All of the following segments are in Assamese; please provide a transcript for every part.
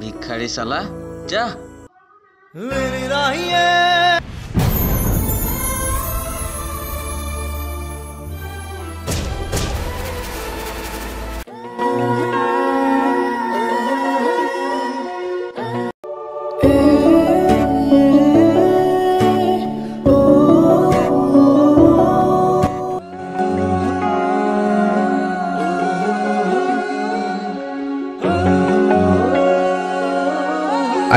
ভিক্ষাৰী চালা যা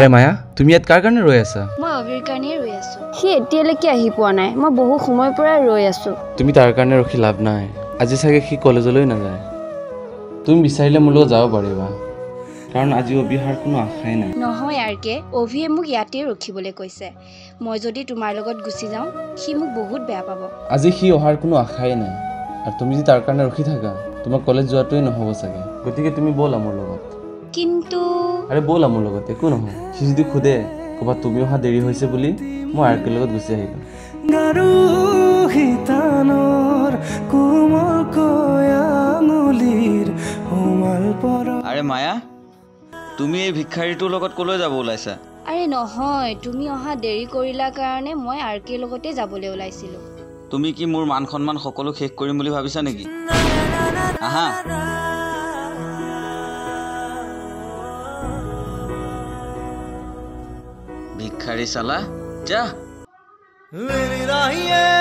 আৰে মায়া তুমি ইয়াত কাৰ কাৰণে ৰৈ আছা? মই অভিৰ কাৰণেই ৰৈ আছো। সি এতিয়ালৈকে আহি পোৱা নাই মই বহু সময়ৰ পৰাই ৰৈ আছো। তুমি তাৰ কাৰণে ৰখি লাভ নাই। আজি চাগে সি কলেজলৈ নাযায়। তুমি বিচাৰিলে মোৰ লগত যাব পাৰিবা কাৰণ আজি অবিহাৰ কোনো আশাই নাই। নহয় আৰকে অভিয়ে মোক ইয়াতেই ৰখিবলৈ কৈছে। মই যদি তোমাৰ লগত গুচি যাওঁ সি মোক বহুত বেয়া পাব। আজি সি অহাৰ কোনো আশাই নাই। আৰু তুমি যদি তাৰ কাৰণে ৰখি থাকা তোমাৰ কলেজ যোৱাটোৱেই নহ'ব চাগে। গতিকে তুমি ব'লা মোৰ লগত। কিন্তু আৰে ব'লা মোৰ লগত একো নহয় সি যদি সোধে ক'ৰবাত তুমি অহা দেৰি হৈছে বুলি মই আৰ কেৰ লগত গুচি আহিলোঁ। গাৰু শীতানৰ কোমলকৈ আঙুলিৰ সোমাল পৰ আৰে মায়া তুমি এই ভিক্ষাৰীটোৰ লগত ক'লৈ যাব ওলাইছা? আৰে নহয় তুমি অহা দেৰি কৰিলা কাৰণে মই আৰকেৰ লগতে যাবলৈ ওলাইছিলোঁ। তুমি কি মোৰ মান সন্মান সকলো শেষ কৰিম বুলি ভাবিছা নেকি? আহা। ভিক্ষাৰী চালা যা মায়া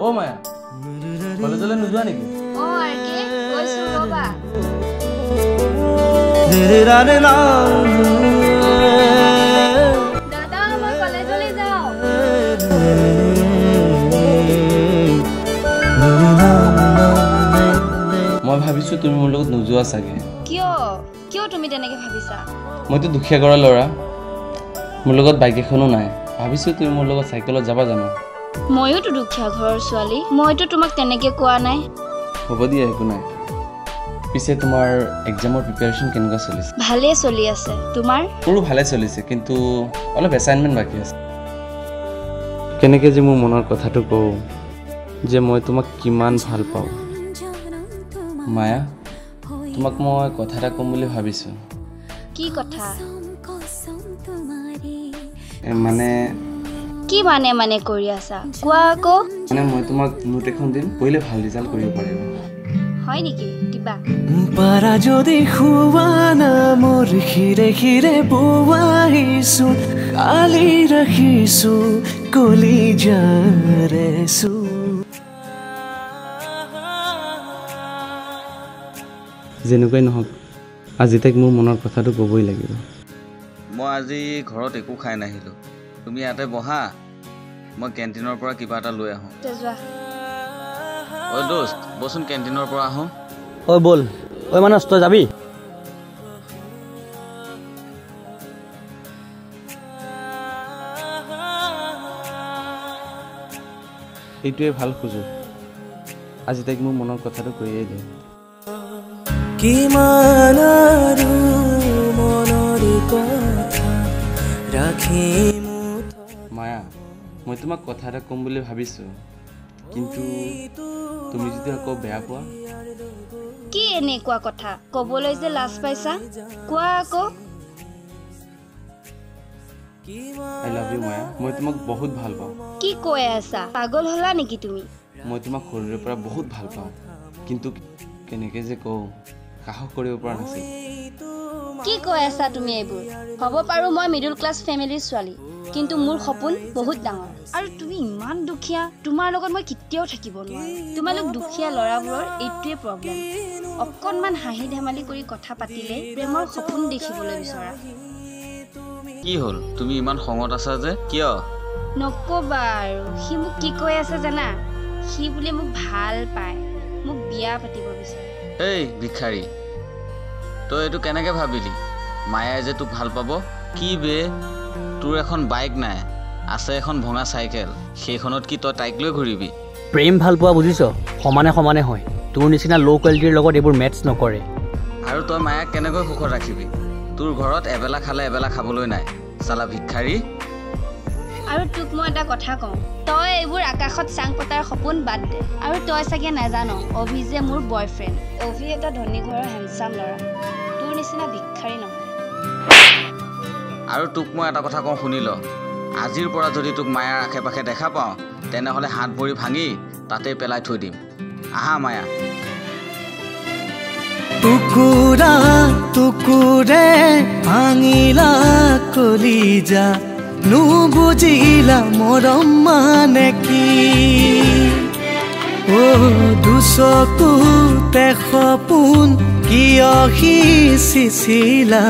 অ' মায়া কলেজলৈ নোযোৱা নেকি অঁ আৰকে কৈছোঁ ৰ'বা দাদা মই কলেজলৈ যাওঁ। মই ভাবিছোঁ তুমি মোৰ লগত নোযোৱা চাগে কিয়? কিয় তুমি তেনেকৈ ভাবিছা? মইতো দুখীয়া কৰা ল'ৰা। মোৰ লগত বাইক এখনো নাই। ভাবিছোঁ তুমি মোৰ লগত চাইকেলত যাবা জানো? ময়োতো দুখীয়া ঘৰৰ ছোৱালী। মইতো তোমাক তেনেকৈ কোৱা নাই। হ'ব দিয়া একো নাই। পিছে তোমাৰ এক্সামৰ প্ৰিপেৰেশ্যন কেনেকুৱা চলিছে? ভালেই চলি আছে। তোমাৰ? মোৰো ভালে চলিছে কিন্তু অলপ এছাইনমেণ্ট বাকী আছে। কেনেকৈ যে মোৰ মনৰ কথাটো কওঁ যে মই তোমাক কিমান ভাল পাওঁ। মায়া তোমাক মই কথা এটা ক'ম বুলি ভাবিছোঁ। কি কথা? মানে কি মানে মানে কৰি আছা? কোৱা আকৌ। মানে মই তোমাক নোট এখন দিম পঢ়িলে ভাল ৰিজাল্ট কৰিব পাৰিবা। হয় নেকি? দিবা। পাৰা যদি শুৱানা মোৰ খিৰে খিৰে বোৱাইছো কালি ৰাখিছো কলিজাৰে চু যেনেকুৱাই নহওক আজি তাইক মোৰ মনৰ কথাটো ক'বই লাগিব। মই আজি ঘৰত একো খাই নাহিলোঁ। তুমি ইয়াতে বহা মই কেণ্টিনৰ পৰা কিবা এটা লৈ আহোঁ। ঐ দোস্ত বচোন কেণ্টিনৰ পৰা আহোঁ। ঐ ব'ল ঐ মানস তই যাবি? এইটোৱে ভাল সুযোগ। আজি তাইক মোৰ মনৰ কথাটো কৈয়ে দিওঁ কিমান আৰু মনৰ কথা ৰাখিম। মই তোমাক কথা এটা ক'ম বুলি ভাবিছোঁ। কিন্তু তুমি যদি আকৌ বেয়া পোৱা? কি এনেকুৱা কথা? ক'বলৈ যে লাজ পাইছা? কোৱা আকৌ। আই লাভ ইউ মায়া মই তোমাক বহুত ভাল পাওঁ। কি কৈ আছা? পাগল হ'লা নেকি তুমি? মই তোমাক সৰুৰে পৰা বহুত ভাল পাওঁ। কিন্তু কেনেকৈ যে কওঁ সাহস কৰিব পৰা নাছিল। কি কৈ আছা তুমি এইবোৰ? হ'ব পাৰোঁ মই মিডল ক্লাছ ফেমিলিৰ ছোৱালী। কিন্তু মোৰ সপোন বহুত ডাঙৰ। আৰু তুমি ইমান দুখীয়া তোমাৰ লগত মই কেতিয়াও থাকিব নোৱাৰোঁ। তোমালোক দুখীয়া ল'ৰাবোৰৰ এইটোৱে প্ৰব্লেম অকণমান হাঁহি ধেমালি কৰি কথা পাতিলে প্ৰেমৰ সপোন দেখিবলৈ বিচৰা। কি হ'ল? তুমি ইমান খঙত আছা যে কিয়? নক'বা আৰু সি মোক কি কৈ আছে জানা? সি বোলে মোক ভাল পায় মোক বিয়া পাতিব বিচাৰে। এই ভিক্ষাৰী তই এইটো কেনেকৈ ভাবিলি? মায়াই যে তোক ভাল পাব? কি বে? তোৰ এখন বাইক নাই আছে এখন ভঙা চাইকেল সেইখনত কি তই তাইক লৈ ঘূৰিবি? প্ৰেম ভাল পোৱা বুজিছ? সমানে সমানে হয়। তোৰ নিচিনা ল' কোৱালিটিৰ লগত এইবোৰ মেটচ নকৰে। আৰু তই মায়াক কেনেকৈ সুখত ৰাখিবি? তোৰ ঘৰত এবেলা খালে এবেলা খাবলৈ নাই। চালা ভিক্ষাৰী? আৰু তোক মই এটা কথা কওঁ তই এইবোৰ আকাশত চাং পতাৰ সপোন বাদ দে। আৰু তই চাগে নাজান অভি যে মোৰ বয়ফ্ৰেণ্ড অভি এটা ধনী ঘৰৰ হেণ্ডচাম ল'ৰা। তোৰ নিচিনা ভিক্ষাৰী নহয়। আৰু তোক মই এটা কথা কওঁ শুনি ল। আজিৰ পৰা যদি তোক মায়াৰ আশে পাশে দেখা পাওঁ তেনেহ'লে হাত ভৰি ভাঙি তাতেই পেলাই থৈ দিম। আহা মায়া। টুকুৰা টুকুৰে ভাঙিলা কলিজা নুবুজিলা মৰম মানে কি? অ' দুচকুতে সপোন কিয় সিঁচিছিলা?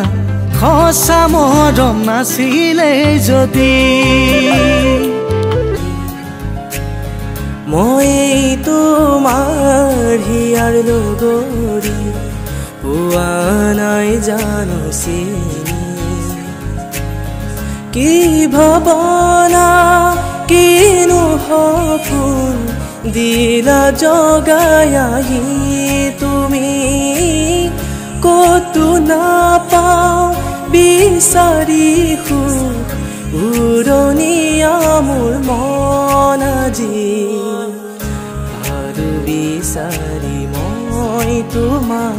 সঁচা মৰম নাছিলে যদি। মই তোমাৰ হিয়াৰ লগৰী পোৱা নাই জানো চিনি। কি ভাৱনা কিনো সপোন দিলা জগাই আহি তুমি। ক'তো নাপাওঁ বিচাৰি উৰণীয়া মোৰ মন আজি। আৰু বিচাৰি মই তোমাৰ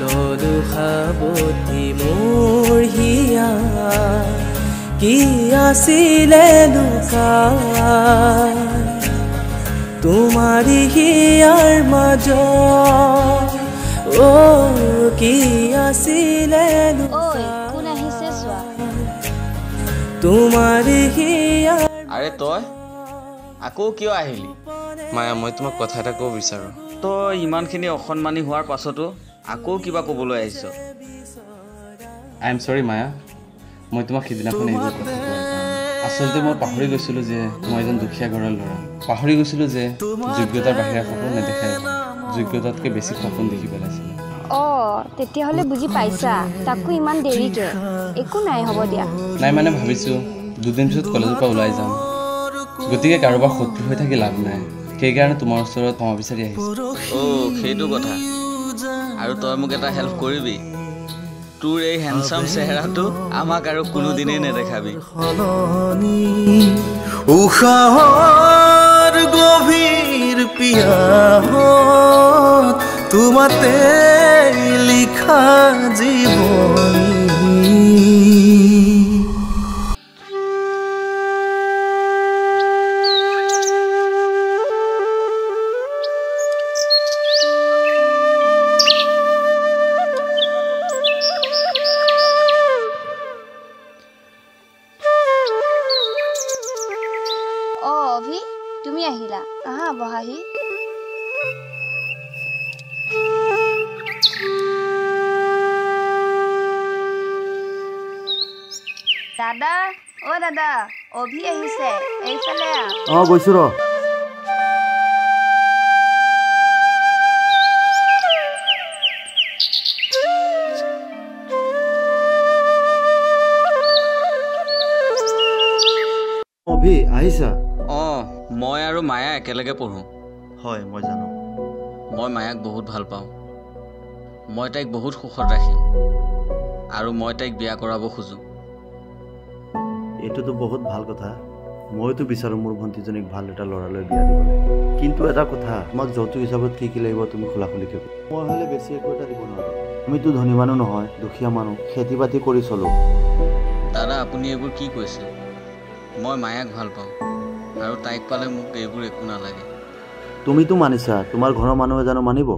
ললো সাৱতি মোৰ হিয়া। কি আছিলে লুকা? তোমাৰি হিয়াৰ মাজ অ' কি আছিলে ঐ লুকা কোন আহিছে চোৱা তোমাৰি হিয়াৰ আৰে তই আকৌ কিয় আহিলি মায়া মই তোমাক কথা এটা ক'ব বিচাৰোঁ তই ইমানখিনি অসন্মানী হোৱাৰ পাছতো আকৌ কিবা ক'বলৈ আহিছ আই এম চৰি মায়া মই তোমাক সিদিনাখন কাৰণে আচলতে মই পাহৰি গৈছিলোঁ যে মই এজন দুখীয়া ঘৰৰ ল'ৰা পাহৰি গৈছিলোঁ যে যোগ্যতাৰ বাহিৰে সপোন নেদেখাই ভাল। যোগ্যতাতকৈ বেছি সপোন দেখি পেলাইছিলোঁ তেতিয়াহ'লে বুজি পাইছা তাকো ইমান দেৰিকে একো নাই হ'ব দিয়া। নাই মানে ভাবিছোঁ দুদিন পিছত কলেজৰ পৰা ওলাই যাম। গতিকে কাৰোবাৰ শত্ৰু হৈ থাকি লাভ নাই সেইকাৰণে তোমাৰ ওচৰত ক্ষমা বিচাৰি আহিছোঁ। অ' সেইটো কথা। আৰু তই মোক এটা হেল্প কৰিবি। তোৰ এই হেণ্ডচাম চেহেৰাটো আমাক আৰু কোনোদিনেই নেদেখাবি। উশাহৰ গভীৰ তোমাতে লিখা জীৱনী অঁ অভি তুমি আহিলা আহা বহাহি দাদা অ' দাদা অভি আহিছে। এইফালে অঁ গৈছোঁ ৰ। অভি আহিছা? অঁ মই আৰু মায়া একেলগে পঢ়োঁ। হয় মই জানো। মই মায়াক বহুত ভাল পাওঁ। মই তাইক বহুত সুখত ৰাখিম। আৰু মই তাইক বিয়া কৰাব খোজোঁ। এইটোতো বহুত ভাল কথা। মইতো বিচাৰোঁ মোৰ ভণ্টিজনীক ভাল এটা ল'ৰালৈ বিয়া দিবলৈ। কিন্তু এটা কথা তোমাক যৌতুক হিচাপত কি কি লাগিব তুমি খোলা খুলিকৈ কোৱা। মই হ'লে বেছি একো এটা দিব নোৱাৰোঁ। আমিতো ধনী মানুহ নহয় দুখীয়া মানুহ খেতি বাতি কৰি চলোঁ। দাদা আপুনি এইবোৰ কি কৈছে? মই মায়াক ভাল পাওঁ আৰু তাইক পালে মোক এইবোৰ একো নালাগে। তুমিতো মানিছা তোমাৰ ঘৰৰ মানুহে জানো মানিব?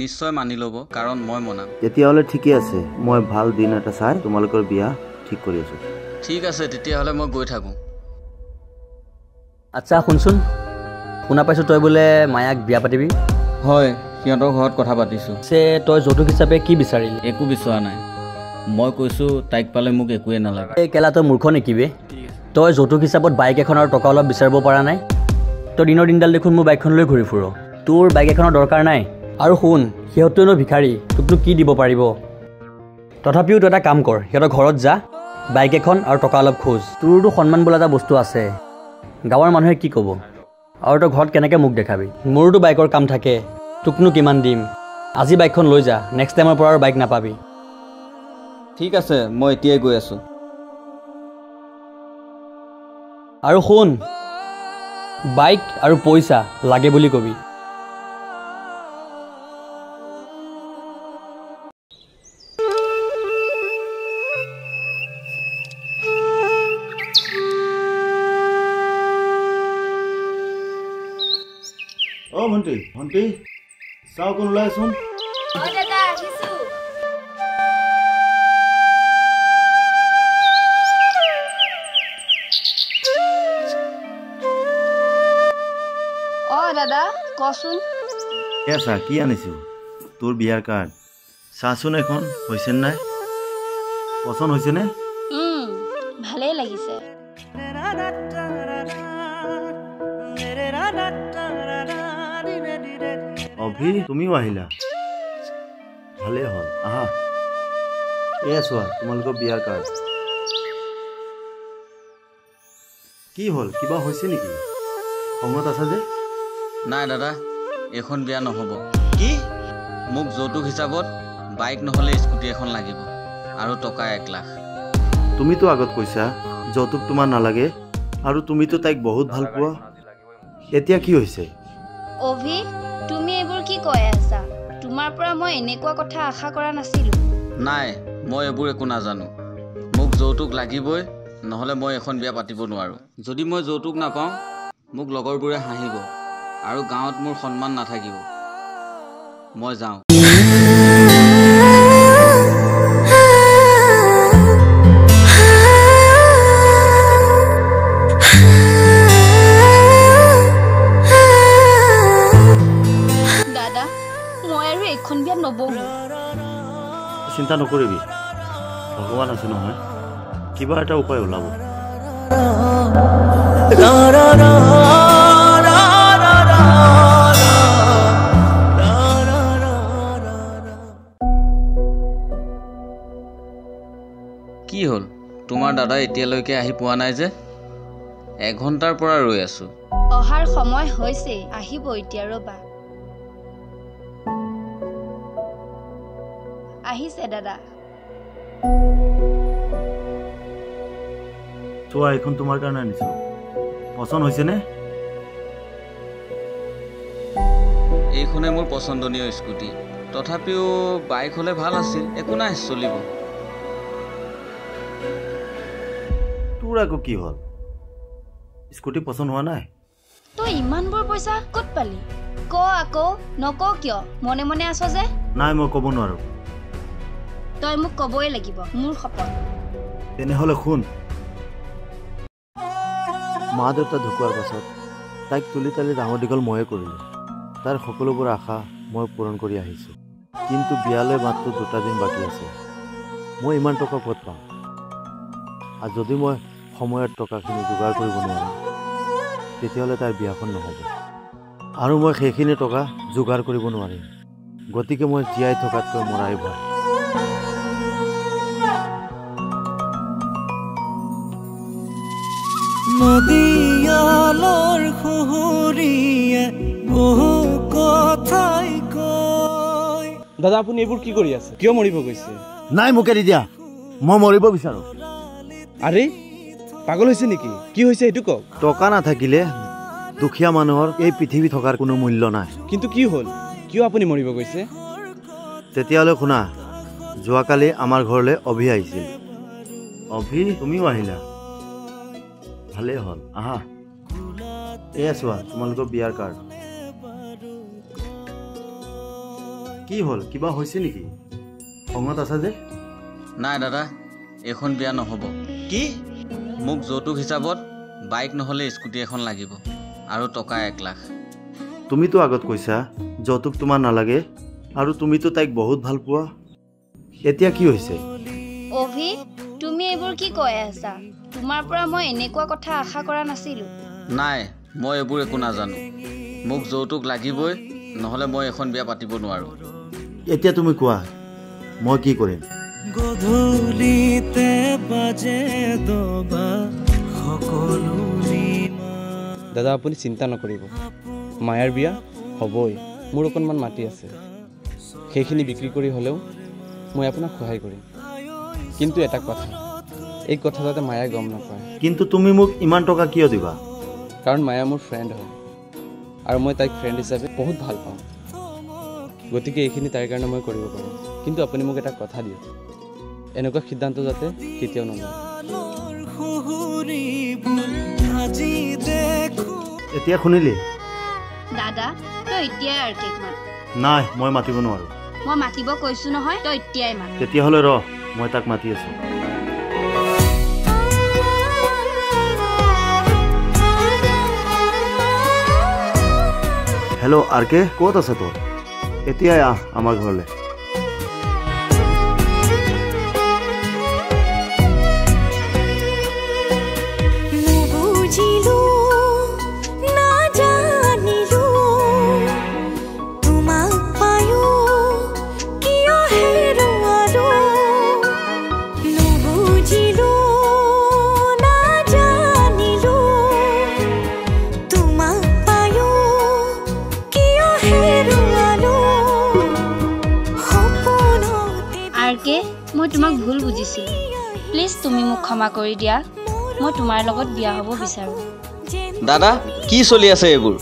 নিশ্চয় মানি ল'ব কাৰণ মই মনাম। তেতিয়াহ'লে ঠিকে আছে মই ভাল দিন এটা চাই তোমালোকৰ বিয়া ঠিক কৰি আছোঁ। ঠিক আছে তেতিয়াহ'লে মই গৈ থাকোঁ। আচ্ছা শুনচোন। শুনা পাইছোঁ তই বোলে মায়াক বিয়া পাতিবি। হয় সিহঁতৰ ঘৰত কথা পাতিছোঁ। পিছে তই যৌতুক হিচাপে কি বিচাৰিলি? একো বিচৰা নাই। মই কৈছোঁ তাইক পালে মোক একোৱে নালাগে। এই কেলা তই মূৰ্খ নেকি বে? তই যৌতুক হিচাপত বাইক এখন আৰু টকা অলপ বিচাৰিব পৰা নাই? তই দিনৰ দিনডাল দেখোন মোৰ বাইকখন লৈ ঘূৰি ফুৰ। তোৰ বাইক এখনৰ দৰকাৰ নাই। আৰু শুন সিহঁতটোনো ভিখাৰী। তোকনো কি দিব পাৰিব? তথাপিও তই এটা কাম কৰ সিহঁতৰ ঘৰত যা। বাইক এখন আৰু টকা অলপ খোজ। তোৰতো সন্মান বোলা এটা বস্তু আছে। গাঁৱৰ মানুহে কি ক'ব? আৰু তই ঘৰত কেনেকৈ মোক দেখাবি? মোৰোতো বাইকৰ কাম থাকে। তোকনো কিমান দিম? আজি বাইকখন লৈ যা নেক্সট টাইমৰ পৰা আৰু বাইক নাপাবি। ঠিক আছে মই এতিয়াই গৈ আছোঁ। আৰু শুন বাইক আৰু পইচা লাগে বুলি কবি। অ ভণ্টি। ভণ্টি চাওঁ কোন ওলাইচোন অঁ দাদা কচোন। এয়া চা কি আনিছোঁ? তোৰ বিয়াৰ কাৰ্ড চাচোন এখন হৈছে নাই? পচন্দ হৈছেনে? ভালেই লাগিছে। অভি তুমিও আহিলা? ভালেই হ'ল। আহা। এয়া চোৱা তোমালোকৰ বিয়াৰ কাৰ্ড কি হ'ল? কিবা হৈছে নেকি? খঙত আছা যে? নাই দাদা এইখন বিয়া নহ'ব। কি? মোক যৌতুক হিচাপত বাইক নহ'লে স্কুটি এখন লাগিব আৰু টকা এক লাখ। তুমিতো আগত কৈছা যৌতুক তোমাৰ নালাগে আৰু তুমিতো তাইক বহুত ভাল পোৱা। এতিয়া কি হৈছে? অভি কি আছা? তোমাৰ পৰা মই এনেকুৱা কথা আশা কৰা নাছিলোঁ। নাই মই এইবোৰ একো নাজানো। মোক যৌতুক লাগিবই নহ'লে মই এখন বিয়া পাতিব নোৱাৰোঁ। যদি মই যৌতুক নাপাওঁ মোক লগৰবোৰে হাঁহিব আৰু গাঁৱত মোৰ সন্মান নাথাকিব। মই যাওঁ। চিন্তা নকৰিবি। ভগৱান আছে নহয়। কিবা এটা উপায় ওলাব। কি হ'ল? তোমাৰ দাদা এতিয়ালৈকে আহি পোৱা নাই যে? এঘণ্টাৰ পৰা ৰৈ আছোঁ। অহাৰ সময় হৈছেই। আহিব এতিয়া ৰ'বা। আহিছে দাদা। চোৱা এইখন তোমাৰ কাৰণে আনিছোঁ। পচন্দ হৈছেনে? এইখনে মোৰ পচন্দনীয় স্কুটি। তথাপিও বাইক হ'লে ভাল আছিল একো নাই চলিব। তোৰ আকৌ কি হ'ল? স্কুটি পচন্দ হোৱা নাই? তই ইমানবোৰ পইচা ক'ত পালি? ক আকৌ নক কিয়? মনে মনে আছ যে। নাই মই ক'ব নোৱাৰোঁ। তই মোক ক'বই লাগিব মোৰ শপত তেনেহ'লে শুন। মা দেউতা ঢুকোৱাৰ পাছত তাইক তুলি তালি ডাঙৰ দীঘল ময়ে কৰিলোঁ। তাইৰ সকলোবোৰ আশা মই পূৰণ কৰি আহিছোঁ। কিন্তু বিয়ালৈ মাত্ৰ দুটা দিন বাকী আছে। মই ইমান টকা ক'ত পাম? আৰু যদি মই সময়ত টকাখিনি যোগাৰ কৰিব নোৱাৰোঁ তেতিয়াহ'লে তাইৰ বিয়াখন নহ'ব। আৰু মই সেইখিনি টকা যোগাৰ কৰিব নোৱাৰিম। গতিকে মই জীয়াই থকাতকৈ মৰাই ভাল নদীয়ালৰ সুহুৰিয়ে বহু কথাই কয়। দাদা আপুনি এইবোৰ কি কৰি আছে? কিয় মৰিব গৈছে? নাই মোক এৰি দিয়া। মই মৰিব বিচাৰোঁ। আৰে পাগল হৈছে নেকি? কি হৈছে সেইটো কওক। টকা নাথাকিলে দুখীয়া মানুহৰ এই পৃথিৱী থকাৰ কোনো মূল্য নাই। কিন্তু কি হ'ল? কিয় আপুনি মৰিব গৈছে? তেতিয়াহ'লে শুনা যোৱাকালি আমাৰ ঘৰলৈ অভি আহিছিল। অভি তুমিও আহিলা? ভালেই হ'ল। আহা। এয়া চোৱা তোমালোকৰ বিয়াৰ কাৰ্ড কি হ'ল? কিবা হৈছে নেকি? খঙত আছা যে? নাই দাদা এইখন বিয়া নহ'ব। কি? মোক যৌতুক হিচাপত বাইক নহ'লে স্কুটি এখন লাগিব আৰু টকা এক লাখ। তুমিতো আগত কৈছা যৌতুক তোমাৰ নালাগে আৰু তুমিতো তাইক বহুত ভাল পোৱা। এতিয়া কি হৈছে? অভি তুমি এইবোৰ কি কৈ আছা? তোমাৰ পৰা মই এনেকুৱা কথা আশা কৰা নাছিলোঁ। নাই মই এইবোৰ একো নাজানো। মোক যৌতুক লাগিবই নহ'লে মই এখন বিয়া পাতিব নোৱাৰোঁ। এতিয়া তুমি কোৱা মই কি কৰিম? গধূলিতে বাজে দবা সকলো নিমা। দাদা আপুনি চিন্তা নকৰিব। মায়াৰ বিয়া হ'বই মোৰ অকণমান মাটি আছে। সেইখিনি বিক্ৰী কৰি হ'লেও মই আপোনাক সহায় কৰিম। কিন্তু এটা কথা এই কথা যাতে মায়াই গম নাপায়। কিন্তু তুমি মোক ইমান টকা কিয় দিবা? কাৰণ মায়া মোৰ ফ্ৰেণ্ড হয়। আৰু মই তাইক ফ্ৰেণ্ড হিচাপে বহুত ভাল পাওঁ। গতিকে এইখিনি তাইৰ কাৰণে মই কৰিব পাৰোঁ। কিন্তু আপুনি মোক এটা কথা দিয়ক। এনেকুৱা সিদ্ধান্ত যাতে কেতিয়াও নলয়। এতিয়া শুনিলি? দাদা তই এতিয়াই আৰু কেক মাত নাই মই মাতিব নোৱাৰোঁ। মই মাতিব কৈছো নহয় তই এতিয়াই মাত তেতিয়াহ'লে ৰ মই তাক মাতি আছোঁ। হেল্ল' আৰ কে ক'ত আছে তোৰ এতিয়াই আহ আমাৰ ঘৰলৈ। তুমি মোক ক্ষমা কৰি দিয়া মই তোমাৰ লগত বিয়া হ'ব বিচাৰোঁ। দাদা কি চলি আছে এইবোৰ?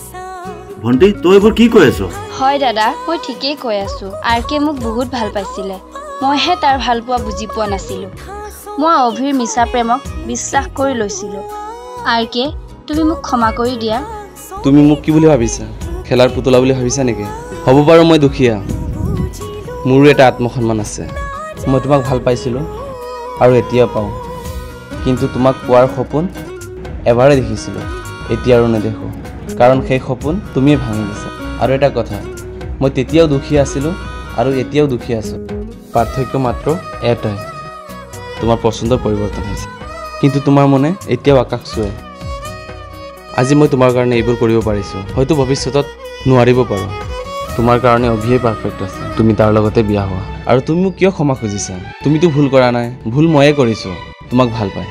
ভণ্টি তই এইবোৰ কি কৈ আছ? হয় দাদা মই ঠিকেই কৈ আছোঁ। আৰ কে মোক বহুত ভাল পাইছিলে। মইহে তাৰ ভাল পোৱা বুজি পোৱা নাছিলোঁ। মই অভিৰ মিছা প্ৰেমক বিশ্বাস কৰি লৈছিলোঁ। আৰ কে তুমি মোক ক্ষমা কৰি দিয়া। তুমি মোক কি বুলি ভাবিছা? খেলাৰ পুতলা বুলি ভাবিছা নেকি? হ'ব বাৰু মই দুখীয়া। মোৰো এটা আত্মসন্মান আছে। মই তোমাক ভাল পাইছিলোঁ। আৰু এতিয়া পাওঁ। কিন্তু তোমাক পোৱাৰ সপোন এবাৰে দেখিছিলোঁ। এতিয়া আৰু নেদেখোঁ। কাৰণ সেই সপোন তুমিয়ে ভাঙি দিছা। আৰু এটা কথা মই তেতিয়াও দুখীয়া আছিলোঁ আৰু এতিয়াও দুখীয়া আছোঁ। পাৰ্থক্য মাত্ৰ এটাই তোমাৰ পচন্দৰ পৰিৱৰ্তন হৈছে। কিন্তু তোমাৰ মনে এতিয়াও আকাশ চুৱে। আজি মই তোমাৰ কাৰণে এইবোৰ কৰিব পাৰিছোঁ। হয়তো ভৱিষ্যতত নোৱাৰিব পাৰোঁ। তোমাৰ কাৰণে অভিয়ে পাৰফেক্ট আছে। তুমি তাৰ লগতে বিয়া হোৱা। আৰু তুমি মোক কিয় ক্ষমা খুজিছা? তুমিতো ভুল কৰা নাই। ভুল ময়ে কৰিছোঁ। তোমাক ভাল পাই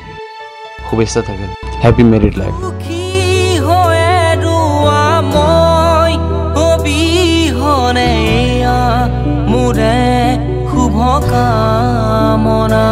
শুভেচ্ছা থাকিল হেপী মেৰিড লাইফ মোৰে শুভ কামনা।